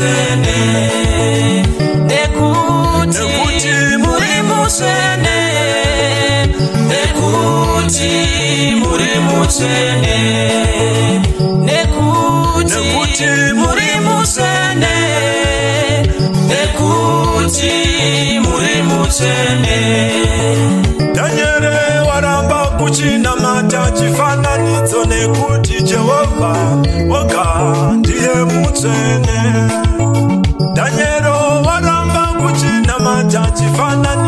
mutsvene nekuti muri mutsvene nekuti muri mutsvene nekuti muri mutsvene nekuti muri mutsvene dhanyere waramba kuchinamata chifananidzo nekuti jehovha woga ndiye mutsvene Fun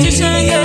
就像。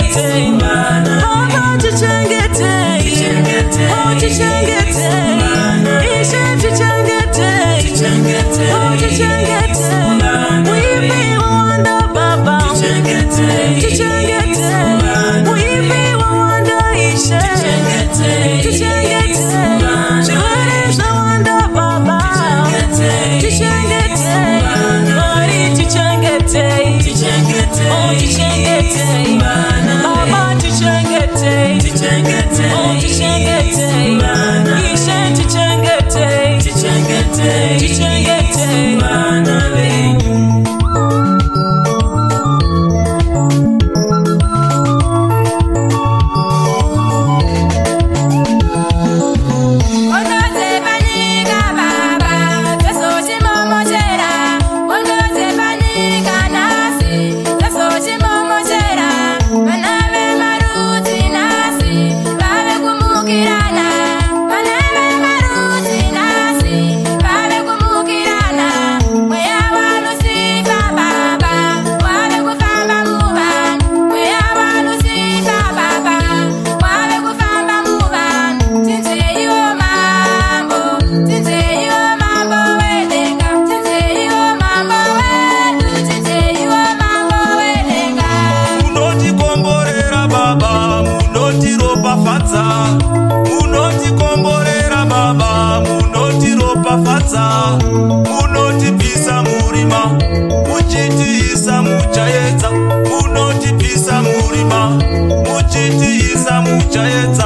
我也在。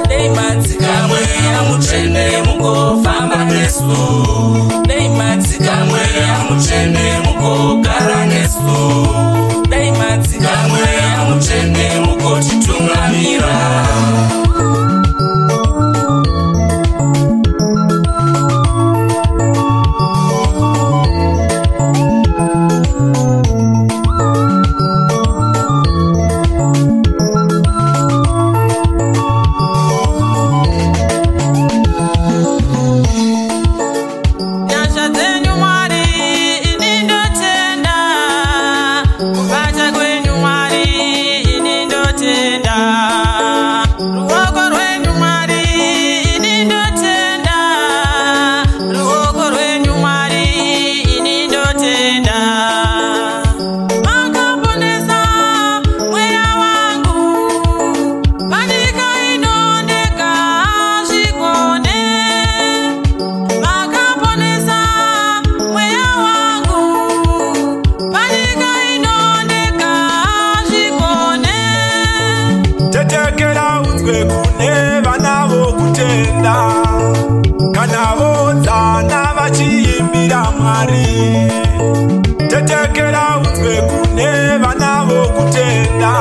nei madzikamwe amutsvene mukofamba kristu nei vanavo kutenda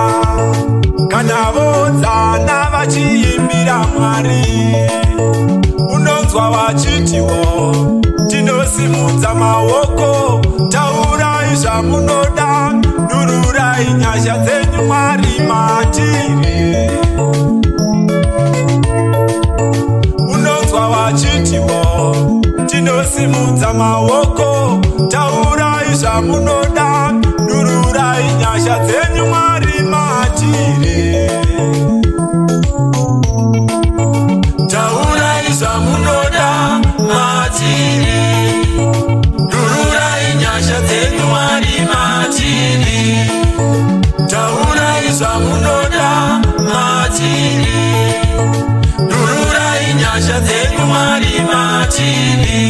kana vodzana vachiimbira mwari unonzwa vachitiwo tinosimudza maoko taurai zvamunoda nururai nyasha dzenyu mwari matiri unonzwa vachitiwo tinosimudza maoko dzedu mwari matini